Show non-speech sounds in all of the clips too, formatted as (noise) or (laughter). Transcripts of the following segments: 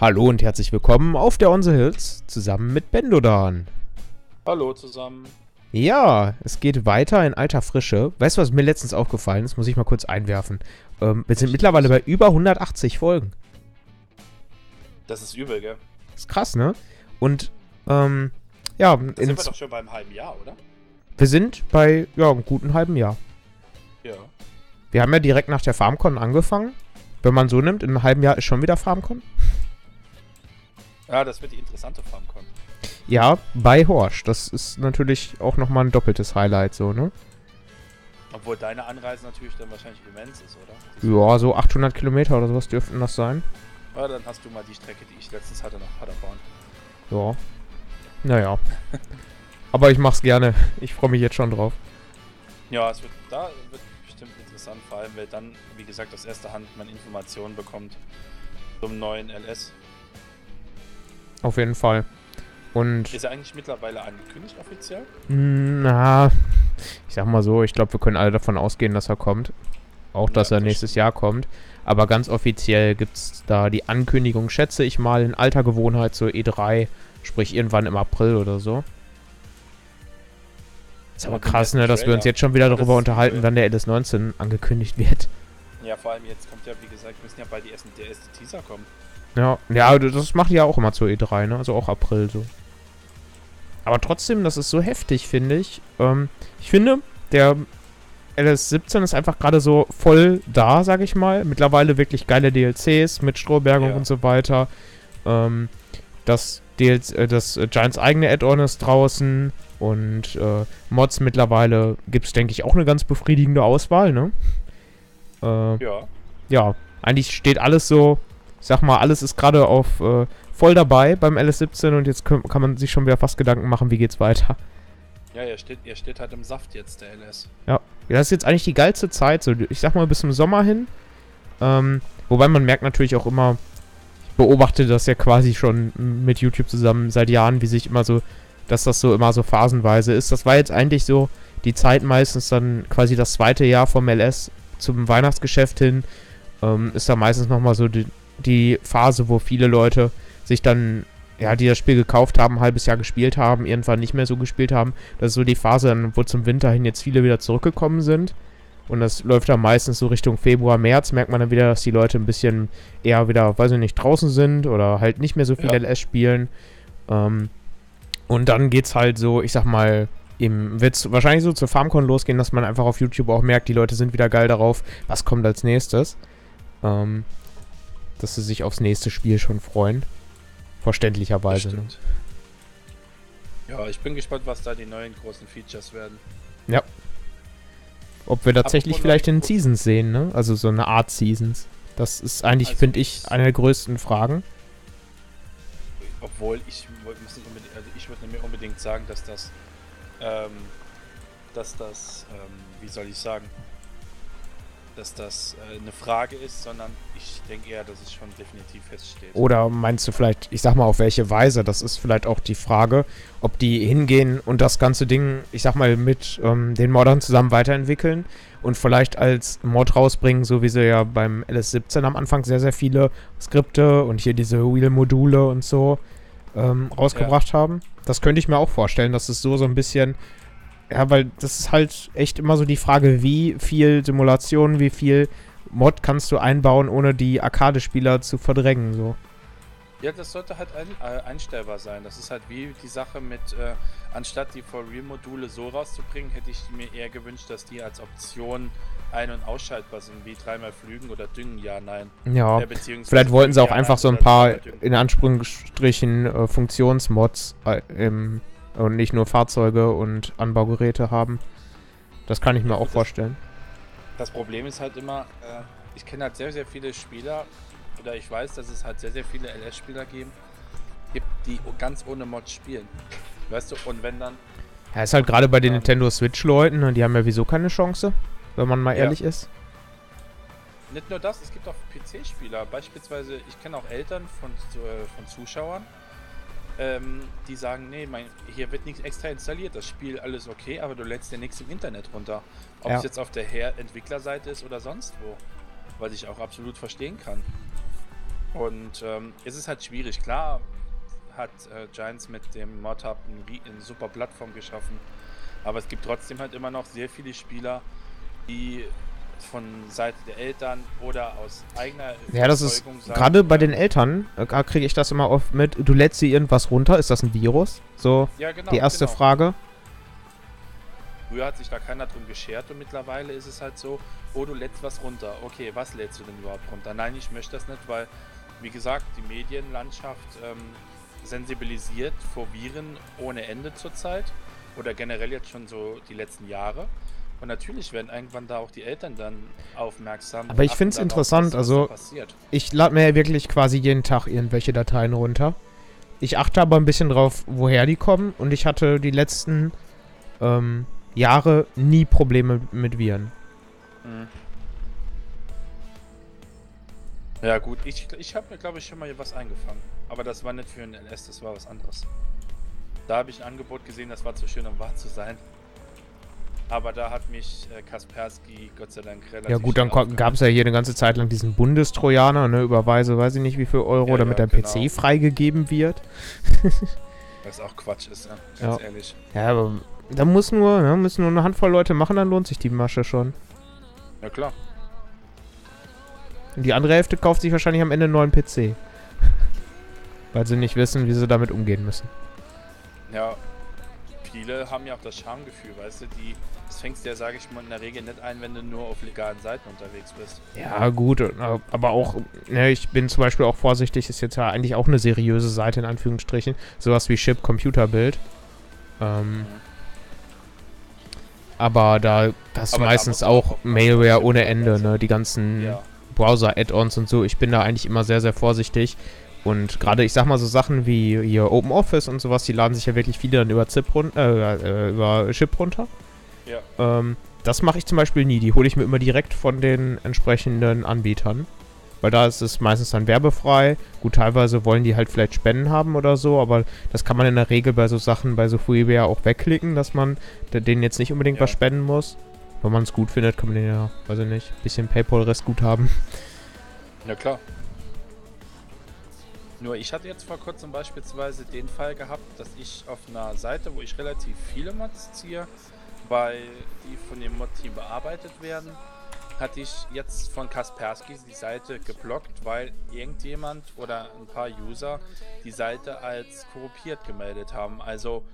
Hallo und herzlich willkommen auf der On the Hills zusammen mit Bendodan. Hallo zusammen. Ja, es geht weiter in alter Frische. Weißt du, was mir letztens aufgefallen ist? Muss ich mal kurz einwerfen. Ähm, wir sind mittlerweile bei über 180 Folgen. Das ist übel, gell? ist krass, ne? Und, ähm, ja. Da sind wir doch schon beim halben Jahr, oder? Wir sind bei, ja, einem guten halben Jahr. Ja. Wir haben ja direkt nach der FarmCon angefangen. Wenn man so nimmt, in einem halben Jahr ist schon wieder FarmCon. Ja, das wird die interessante FarmCon. Ja, bei Horsch. Das ist natürlich auch nochmal ein doppeltes Highlight, so, ne? Obwohl deine Anreise natürlich dann wahrscheinlich immens ist, oder? Ja, so 800 Kilometer oder sowas dürften das sein. Ja, dann hast du mal die Strecke, die ich letztens hatte, nach Paderborn. Ja. Naja. (laughs) Aber ich mach's gerne. Ich freue mich jetzt schon drauf. Ja, es wird, da wird bestimmt interessant, vor allem, weil dann, wie gesagt, aus erster Hand man Informationen bekommt zum neuen LS. Auf jeden Fall. Und. Ist er eigentlich mittlerweile angekündigt offiziell? Na, ich sag mal so, ich glaube, wir können alle davon ausgehen, dass er kommt. Auch, dass ja, er nächstes Jahr kommt. Aber ganz offiziell gibt es da die Ankündigung, schätze ich mal, in alter Gewohnheit so E3, sprich irgendwann im April oder so. Ist aber krass, ne, dass wir uns jetzt schon wieder darüber unterhalten, wann der LS19 angekündigt wird. Ja, vor allem jetzt kommt ja, wie gesagt, müssen ja bald die ersten, der erste Teaser kommen. Ja, ja, das macht ja auch immer zur E3, ne? Also auch April so. Aber trotzdem, das ist so heftig, finde ich. Ähm, ich finde, der LS17 ist einfach gerade so voll da, sag ich mal. Mittlerweile wirklich geile DLCs mit Strohbergung ja. und so weiter. Ähm, das, DLC, äh, das Giants eigene Add-on ist draußen und äh, Mods mittlerweile gibt es, denke ich, auch eine ganz befriedigende Auswahl, ne? Äh, ja. Ja, eigentlich steht alles so, ich sag mal, alles ist gerade auf äh, voll dabei beim LS17 und jetzt kann man sich schon wieder fast Gedanken machen, wie geht's weiter. Ja, er steht, er steht halt im Saft jetzt, der LS. Ja. ja, das ist jetzt eigentlich die geilste Zeit, so ich sag mal bis zum Sommer hin. Ähm, wobei man merkt natürlich auch immer, ich beobachte das ja quasi schon mit YouTube zusammen seit Jahren, wie sich immer so, dass das so immer so phasenweise ist. Das war jetzt eigentlich so die Zeit meistens dann quasi das zweite Jahr vom LS zum Weihnachtsgeschäft hin. Ähm, ist da meistens nochmal so die, die Phase, wo viele Leute sich dann ja, die das Spiel gekauft haben, ein halbes Jahr gespielt haben, irgendwann nicht mehr so gespielt haben. Das ist so die Phase, wo zum Winter hin jetzt viele wieder zurückgekommen sind. Und das läuft dann meistens so Richtung Februar, März, merkt man dann wieder, dass die Leute ein bisschen eher wieder, weiß ich nicht, draußen sind oder halt nicht mehr so viel ja. LS spielen. Ähm, und dann geht's halt so, ich sag mal, wird es wahrscheinlich so zur FarmCon losgehen, dass man einfach auf YouTube auch merkt, die Leute sind wieder geil darauf, was kommt als nächstes. Ähm, dass sie sich aufs nächste Spiel schon freuen. Verständlicherweise. Ne? Ja, ich bin gespannt, was da die neuen großen Features werden. Ja. Ob wir tatsächlich vielleicht in Seasons sehen, ne? Also so eine Art Seasons. Das ist eigentlich, also finde ich, eine der größten Fragen. Obwohl, ich, muss nicht unbedingt, also ich würde mir unbedingt sagen, dass das, ähm, dass das, ähm, wie soll ich sagen, dass das äh, eine Frage ist, sondern ich denke eher, dass es schon definitiv feststeht. Oder meinst du vielleicht, ich sag mal, auf welche Weise? Das ist vielleicht auch die Frage, ob die hingehen und das ganze Ding, ich sag mal, mit ähm, den Moddern zusammen weiterentwickeln und vielleicht als Mod rausbringen, so wie sie ja beim LS17 am Anfang sehr, sehr viele Skripte und hier diese Wheel-Module und so ähm, rausgebracht ja. haben. Das könnte ich mir auch vorstellen, dass es so so ein bisschen ja, weil das ist halt echt immer so die Frage, wie viel Simulation, wie viel Mod kannst du einbauen, ohne die Arcade-Spieler zu verdrängen, so. Ja, das sollte halt ein, äh, einstellbar sein. Das ist halt wie die Sache mit, äh, anstatt die For Real-Module so rauszubringen, hätte ich mir eher gewünscht, dass die als Option ein- und ausschaltbar sind, wie dreimal Flügen oder Düngen, ja, nein. Ja, äh, vielleicht wollten sie auch einfach so ein paar, in Anführungsstrichen, äh, Funktionsmods äh, im und nicht nur Fahrzeuge und Anbaugeräte haben. Das kann ich mir auch vorstellen. Das Problem ist halt immer, äh, ich kenne halt sehr, sehr viele Spieler, oder ich weiß, dass es halt sehr, sehr viele LS-Spieler geben, gibt, die ganz ohne Mods spielen. Weißt du, und wenn dann. Ja, ist halt gerade bei den Nintendo Switch-Leuten, ne, die haben ja wieso keine Chance, wenn man mal ja. ehrlich ist. Nicht nur das, es gibt auch PC-Spieler. Beispielsweise, ich kenne auch Eltern von, äh, von Zuschauern, ähm, die sagen, nee, mein, hier wird nichts extra installiert, das Spiel alles okay, aber du lädst dir nichts im Internet runter. Ob ja. es jetzt auf der Her Entwicklerseite ist oder sonst wo. Was ich auch absolut verstehen kann. Und ähm, es ist halt schwierig. Klar hat äh, Giants mit dem Mod-Hub eine, eine super Plattform geschaffen, aber es gibt trotzdem halt immer noch sehr viele Spieler, die von Seite der Eltern oder aus eigener Ja, das ist gerade bei den Eltern, äh, kriege ich das immer oft mit, du lädst sie irgendwas runter, ist das ein Virus? So ja, genau, die erste genau. Frage. Früher hat sich da keiner drum geschert und mittlerweile ist es halt so, oh, du lädst was runter. Okay, was lädst du denn überhaupt runter? Nein, ich möchte das nicht, weil, wie gesagt, die Medienlandschaft ähm, sensibilisiert vor Viren ohne Ende zurzeit oder generell jetzt schon so die letzten Jahre. Und natürlich werden irgendwann da auch die Eltern dann aufmerksam. Aber ich finde es interessant, was also-. Ich lade mir ja wirklich quasi jeden Tag irgendwelche Dateien runter. Ich achte aber ein bisschen drauf, woher die kommen und ich hatte die letzten ähm, Jahre nie Probleme mit Viren. Mhm. Ja gut, ich, ich habe mir glaube ich schon mal was eingefangen. Aber das war nicht für ein LS, das war was anderes. Da habe ich ein Angebot gesehen, das war zu schön, um wahr zu sein. Aber da hat mich äh, Kaspersky Gott sei Dank relativ Ja gut, dann gab es ja hier eine ganze Zeit lang diesen Bundestrojaner, ne, überweise weiß ich nicht wie viel Euro, Ja, damit ja, der genau. PC freigegeben wird. (laughs) Was auch Quatsch ist, ja. ganz Ja. ehrlich. Ja, aber da muss nur, ne, müssen nur eine Handvoll Leute machen, dann lohnt sich die Masche schon. Ja klar. Und die andere Hälfte kauft sich wahrscheinlich am Ende einen neuen PC. (laughs) Weil sie nicht wissen, wie sie damit umgehen müssen. Ja, viele haben ja auch das Schamgefühl, weißt du, die, das fängst du ja, sage ich mal, in der Regel nicht ein, wenn du nur auf legalen Seiten unterwegs bist. Ja, gut, äh, aber auch, ne, ich bin zum Beispiel auch vorsichtig, ist jetzt ja eigentlich auch eine seriöse Seite in Anführungsstrichen. Sowas wie Chip Computerbild. Ähm, Mhm. aber da, das ist Aber da meistens man auch auch Malware ohne Ende, ne? Die ganzen Ja, Browser-Add-ons und so. Ich bin da eigentlich immer sehr, sehr vorsichtig. Und gerade, ich sag mal, so Sachen wie hier OpenOffice und sowas, die laden sich ja wirklich viele dann über, Zip run äh, äh, über Chip runter. ja. Ähm, das mache ich zum Beispiel nie. Die hole ich mir immer direkt von den entsprechenden Anbietern. Weil da ist es meistens dann werbefrei. Gut, teilweise wollen die halt vielleicht Spenden haben oder so, aber das kann man in der Regel bei so Sachen, bei so Freeware auch wegklicken, dass man denen jetzt nicht unbedingt Ja. was spenden muss. Wenn man es gut findet, kann man den ja, weiß ich nicht, bisschen Paypal-Rest haben. Ja klar. Nur ich hatte jetzt vor kurzem beispielsweise den Fall gehabt, dass ich auf einer Seite, wo ich relativ viele Mods ziehe, weil die von dem Mod-Team bearbeitet werden, hatte ich jetzt von Kaspersky die Seite geblockt, weil irgendjemand oder ein paar User die Seite als korruptiert gemeldet haben. Also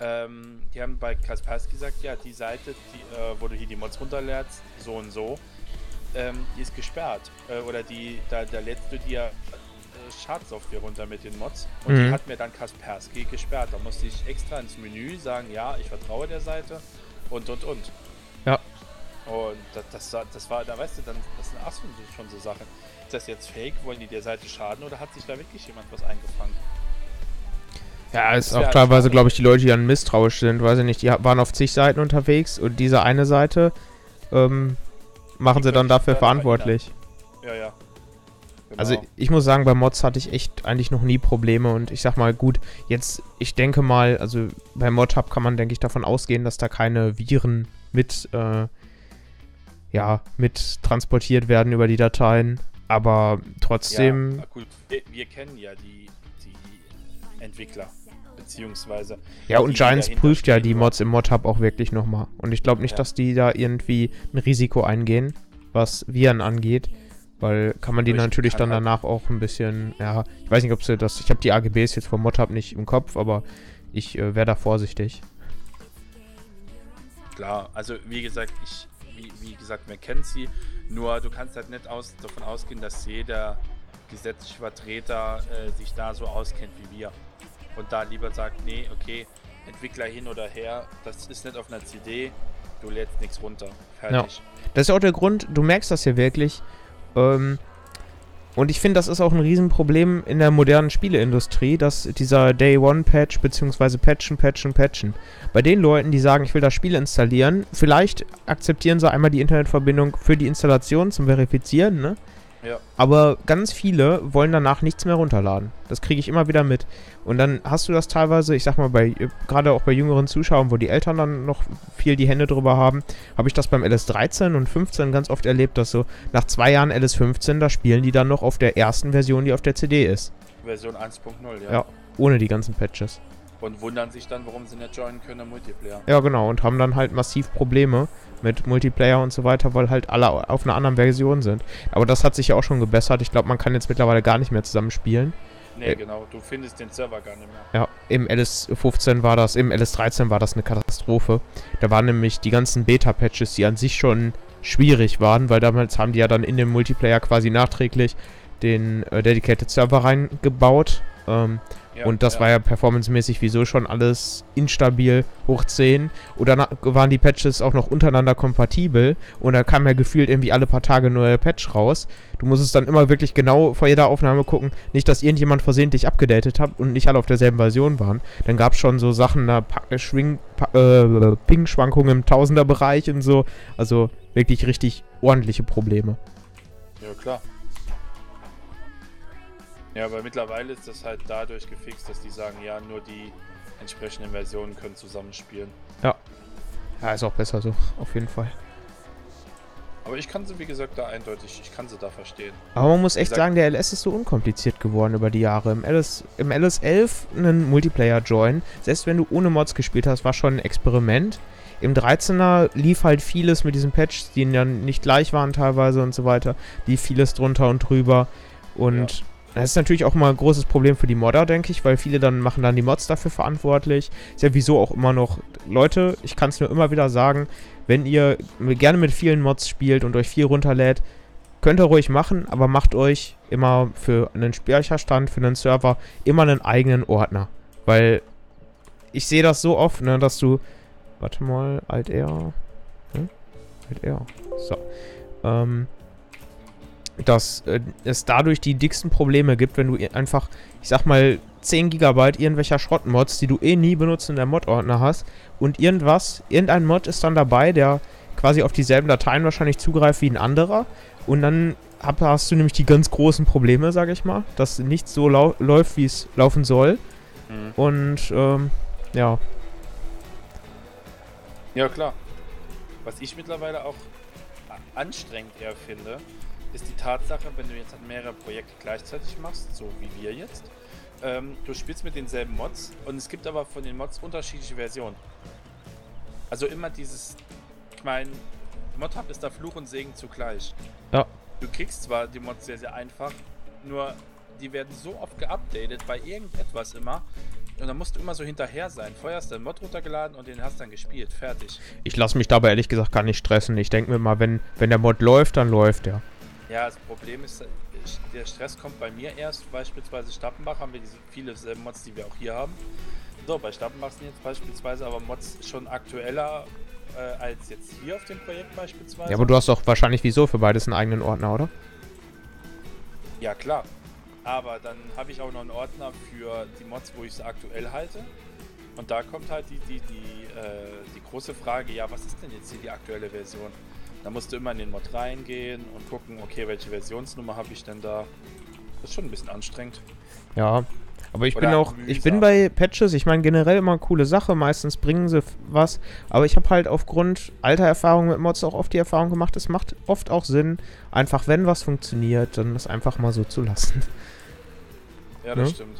ähm, die haben bei Kaspersky gesagt, ja, die Seite, die, äh, wo du hier die Mods runterlädst, so und so, ähm, die ist gesperrt. Äh, oder die, da, da lädst du dir Schadsoftware runter mit den Mods. Und Mhm. die hat mir dann Kaspersky gesperrt. Da musste ich extra ins Menü sagen, ja, ich vertraue der Seite und und und. Ja. Und das, das, war- das war, da weißt du, dann, das sind schon so Sachen. Ist das jetzt fake? Wollen die der Seite schaden oder hat sich da wirklich jemand was eingefangen? Ja, ist auch teilweise, glaube ich, die Leute, die dann misstrauisch sind, weiß ich nicht, die waren auf zig Seiten unterwegs und diese eine Seite ähm, machen sie dann dafür verantwortlich. Ja, ja. Genau. Also ich muss sagen, bei Mods hatte ich echt eigentlich noch nie Probleme und ich sag mal, gut, jetzt, ich denke mal, also bei ModHub kann man, denke ich, davon ausgehen, dass da keine Viren mit, äh, ja, mit transportiert werden über die Dateien, aber trotzdem, Ja, gut, wir, wir kennen ja die, die Entwickler, beziehungsweise. ja, und Giants prüft ja die. Mods im ModHub auch wirklich nochmal und ich glaube nicht, Ja. dass die da irgendwie ein Risiko eingehen, was Viren angeht. Weil kann man die natürlich dann danach auch ein bisschen, ja, ich weiß nicht, ob sie das, ich habe die AGBs jetzt vom ModHub nicht im Kopf, aber ich äh, wäre da vorsichtig. Klar, also wie gesagt, ich, wie, wie gesagt, man kennt sie, nur du kannst halt nicht aus, davon ausgehen, dass jeder gesetzliche Vertreter äh, sich da so auskennt wie wir. Und da lieber sagt, nee, okay, Entwickler hin oder her, das ist nicht auf einer CD, du lädst nichts runter. Fertig. Das ist ja auch der Grund, du merkst das ja wirklich. Ähm, und ich finde, das ist auch ein Riesenproblem in der modernen Spieleindustrie, dass dieser Day One Patch beziehungsweise Patchen, Patchen, Patchen. Bei den Leuten, die sagen, ich will das Spiel installieren, vielleicht akzeptieren sie einmal die Internetverbindung für die Installation zum Verifizieren, ne? Ja. Aber ganz viele wollen danach nichts mehr runterladen. Das kriege ich immer wieder mit. Und dann hast du das teilweise, ich sag mal, bei gerade auch bei jüngeren Zuschauern, wo die Eltern dann noch viel die Hände drüber haben, habe ich das beim LS13 und 15 ganz oft erlebt, dass so nach zwei Jahren LS15, da spielen die dann noch auf der ersten Version, die auf der CD ist. Version 1.0, ja. Ja, ohne die ganzen Patches. Und wundern sich dann, warum sie nicht joinen können im Multiplayer. Ja, genau, und haben dann halt massiv Probleme mit Multiplayer und so weiter, weil halt alle auf einer anderen Version sind. Aber das hat sich ja auch schon gebessert. Ich glaube, man kann jetzt mittlerweile gar nicht mehr zusammen spielen. Nee, Äh, genau, du findest den Server gar nicht mehr. Ja, im LS15 war das, im LS13 war das eine Katastrophe. Da waren nämlich die ganzen Beta-Patches, die an sich schon schwierig waren, weil damals haben die ja dann in den Multiplayer quasi nachträglich den äh, Dedicated Server reingebaut. Ähm, Ja, und das war ja performancemäßig wieso schon alles instabil hoch 10. Und dann waren die Patches auch noch untereinander kompatibel. Und da kam ja gefühlt irgendwie alle paar Tage ein neuer Patch raus. Du musstest dann immer wirklich genau vor jeder Aufnahme gucken, nicht, dass irgendjemand versehentlich abgedatet hat und nicht alle auf derselben Version waren. Dann gab es schon so Sachen, da äh, Schwing, äh, Ping-Schwankungen im Tausenderbereich und so. Also wirklich richtig ordentliche Probleme. Ja, klar. Ja, aber mittlerweile ist das halt dadurch gefixt, dass die sagen, ja, nur die entsprechenden Versionen können zusammenspielen. Ja, ist auch besser so, auf jeden Fall. Aber ich kann sie, wie gesagt, da eindeutig, ich kann sie da verstehen. Aber man muss echt Sag- sagen, der LS ist so unkompliziert geworden über die Jahre. Im LS, im LS 11 einen Multiplayer-Join, selbst wenn du ohne Mods gespielt hast, war schon ein Experiment. Im 13er lief halt vieles mit diesen Patches, die dann nicht gleich waren teilweise und so weiter. Lief vieles drunter und drüber. Und das ist natürlich auch mal ein großes Problem für die Modder, denke ich, weil viele dann machen dann die Mods dafür verantwortlich. Ist ja wieso auch immer noch, Leute, ich kann es nur immer wieder sagen, wenn ihr gerne mit vielen Mods spielt und euch viel runterlädt, könnt ihr ruhig machen, aber macht euch immer für einen Speicherstand, für einen Server, immer einen eigenen Ordner. Weil ich sehe das so oft, ne, dass du. Warte mal, Alt R. Hm? Alt R. So. Ähm, dass äh, es dadurch die dicksten Probleme gibt, wenn du einfach, ich sag mal, 10 GB irgendwelcher Schrottmods, die du eh nie benutzt in der Mod-Ordner hast und irgendwas, irgendein Mod ist dann dabei, der quasi auf dieselben Dateien wahrscheinlich zugreift wie ein anderer und dann hab, hast du nämlich die ganz großen Probleme, sag ich mal, dass nichts so lau läuft, wie es laufen soll Mhm. und ähm, ja, Ja, klar. Was ich mittlerweile auch anstrengend eher finde, ist die Tatsache, wenn du jetzt halt mehrere Projekte gleichzeitig machst, so wie wir jetzt, ähm, du spielst mit denselben Mods und es gibt aber von den Mods unterschiedliche Versionen. Also immer dieses, ich meine, Mod-Hub ist da Fluch und Segen zugleich. Ja. Du kriegst zwar die Mods sehr, sehr einfach, nur die werden so oft geupdatet bei irgendetwas immer. Und dann musst du immer so hinterher sein. Vorher hast du den Mod runtergeladen und den hast dann gespielt. Fertig. ich lasse mich dabei ehrlich gesagt gar nicht stressen. Ich denke mir mal, wenn, wenn der Mod läuft, dann läuft. Ja, das Problem ist, äh, der Stress kommt bei mir erst. Beispielsweise Stappenbach haben wir diese viele äh, Mods, die wir auch hier haben. So, bei Stappenbach sind jetzt beispielsweise aber Mods schon aktueller äh, als jetzt hier auf dem Projekt beispielsweise. Ja, aber du hast doch wahrscheinlich wieso für beides einen eigenen Ordner, oder? Ja, klar. Aber dann habe ich auch noch einen Ordner für die Mods, wo ich sie aktuell halte. Und da kommt halt die, die, die, äh, die große Frage, ja, was ist denn jetzt hier die aktuelle Version? Da musst du immer in den Mod reingehen und gucken, okay, welche Versionsnummer habe ich denn da? Das ist schon ein bisschen anstrengend. Ja. Aber ich bin Oder auch, ich bin bei Patches, ich meine generell immer eine coole Sache, meistens bringen sie was, aber ich habe halt aufgrund alter Erfahrungen mit Mods auch oft die Erfahrung gemacht, es macht oft auch Sinn, einfach wenn was funktioniert, dann das einfach mal so zu lassen. Ja, das Ne? stimmt.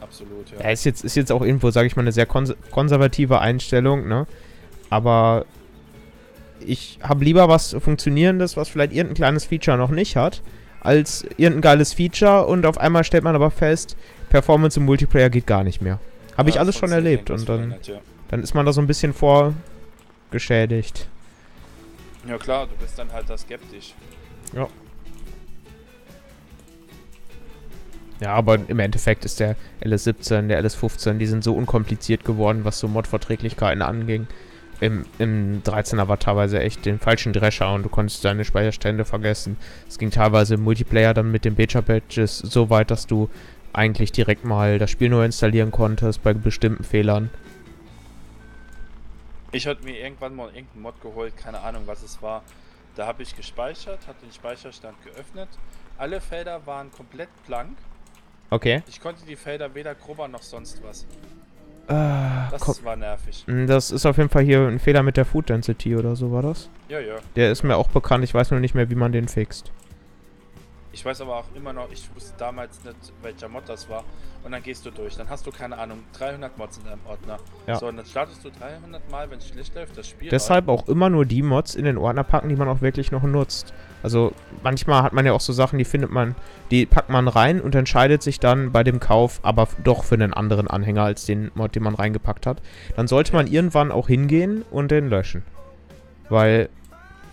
Absolut, ja. Ja, ist jetzt, ist jetzt auch irgendwo, sage ich mal, eine sehr kons konservative Einstellung, ne? Aber ich habe lieber was Funktionierendes, was vielleicht irgendein kleines Feature noch nicht hat, als irgendein geiles Feature und auf einmal stellt man aber fest, Performance im Multiplayer geht gar nicht mehr. Habe ich Ja, alles schon erlebt und dann, ja. dann ist man da so ein bisschen vorgeschädigt. ja, klar, du bist dann halt da skeptisch. Ja, aber im Endeffekt ist der LS17, der LS15, die sind so unkompliziert geworden, was so Mod-Verträglichkeiten anging. Im, Im 13er war teilweise echt den falschen Drescher und du konntest deine Speicherstände vergessen. Es ging teilweise im Multiplayer dann mit den Beta-Patches so weit, dass du eigentlich direkt mal das Spiel neu installieren konntest bei bestimmten Fehlern. Ich hatte mir irgendwann mal irgendeinen Mod geholt, keine Ahnung, was es war. Da habe ich gespeichert, habe den Speicherstand geöffnet. Alle Felder waren komplett blank. Okay. Ich konnte die Felder weder grubbern noch sonst was. Äh, Das komm, war nervig. Mm, das ist auf jeden Fall hier ein Fehler mit der Food Density oder so war das. Ja, ja. Der ist mir auch bekannt, ich weiß nur nicht mehr, wie man den fixt. Ich weiß aber auch immer noch, ich wusste damals nicht, welcher Mod das war. Und dann gehst du durch. Dann hast du, keine Ahnung, 300 Mods in deinem Ordner. Ja. So, und dann startest du 300 Mal, wenn es schlecht läuft, das Spiel. Deshalb auch immer nur die Mods in den Ordner packen, die man auch wirklich noch nutzt. Also manchmal hat man ja auch so Sachen, die findet man, die packt man rein und entscheidet sich dann bei dem Kauf aber doch für einen anderen Anhänger als den Mod, den man reingepackt hat. Dann sollte man irgendwann auch hingehen und den löschen. Weil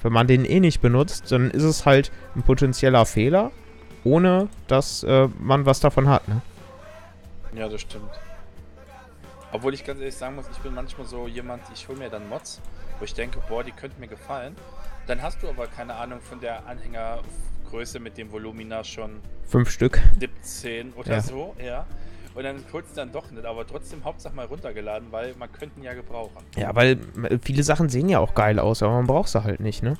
wenn man den eh nicht benutzt, dann ist es halt ein potenzieller Fehler, ohne dass äh, man was davon hat. Ne? Ja, das stimmt. Obwohl ich ganz ehrlich sagen muss, ich bin manchmal so jemand, ich hole mir dann Mods, wo ich denke, boah, die könnten mir gefallen. Dann hast du aber keine Ahnung von der Anhängergröße mit dem Volumina schon Fünf Stück. 17 oder Ja. so, ja. Und dann du dann doch nicht, aber trotzdem Hauptsache mal runtergeladen, weil man könnte ihn ja gebrauchen. Ja, weil äh, viele Sachen sehen ja auch geil aus, aber man braucht sie halt nicht, ne?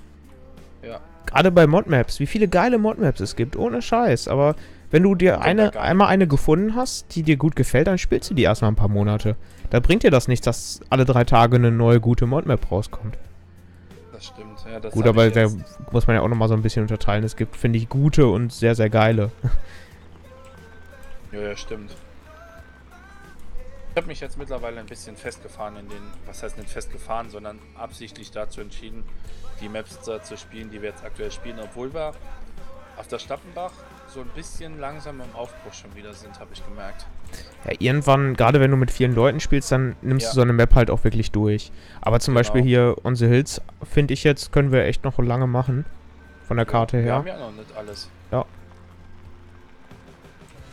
Ja. Gerade bei Modmaps, wie viele geile Modmaps es gibt, ohne Scheiß. Aber wenn du dir eine, einmal eine gefunden hast, die dir gut gefällt, dann spielst du die erstmal ein paar Monate. Da bringt dir das nichts, dass alle drei Tage eine neue gute Modmap rauskommt. Das stimmt. Ja, das gut, aber da muss man ja auch nochmal so ein bisschen unterteilen. Es gibt, finde ich, gute und sehr, sehr geile. Ja, ja, stimmt. Ich habe mich jetzt mittlerweile ein bisschen festgefahren in den, was heißt nicht festgefahren, sondern absichtlich dazu entschieden, die Maps da zu spielen, die wir jetzt aktuell spielen, obwohl wir auf der Stappenbach so ein bisschen langsam im Aufbruch schon wieder sind, habe ich gemerkt. Ja, irgendwann, gerade wenn du mit vielen Leuten spielst, dann nimmst Ja. du so eine Map halt auch wirklich durch. Aber zum Genau. Beispiel hier On the Hills, finde ich jetzt, können wir echt noch lange machen. Von der Karte Wir her. haben ja noch nicht alles.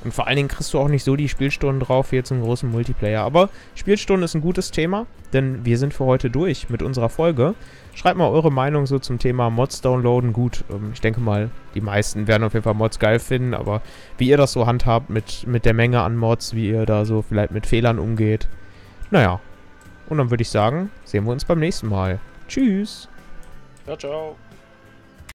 Und vor allen Dingen kriegst du auch nicht so die Spielstunden drauf wie jetzt im großen Multiplayer. Aber Spielstunden ist ein gutes Thema, denn wir sind für heute durch mit unserer Folge. Schreibt mal eure Meinung so zum Thema Mods downloaden. Gut, ähm, ich denke mal, die meisten werden auf jeden Fall Mods geil finden, aber wie ihr das so handhabt mit, mit der Menge an Mods, wie ihr da so vielleicht mit Fehlern umgeht. Naja. Und dann würde ich sagen, sehen wir uns beim nächsten Mal. Tschüss. Ciao, ciao.